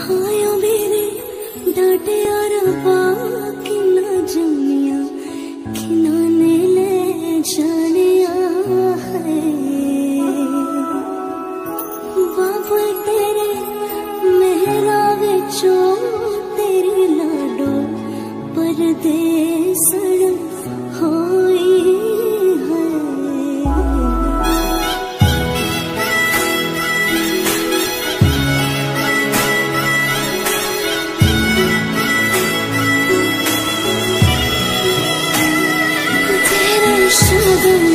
हाया मेरे डाटे यार कि ना जमिया खिनाने तेरे तेरी लाडो परदेस you.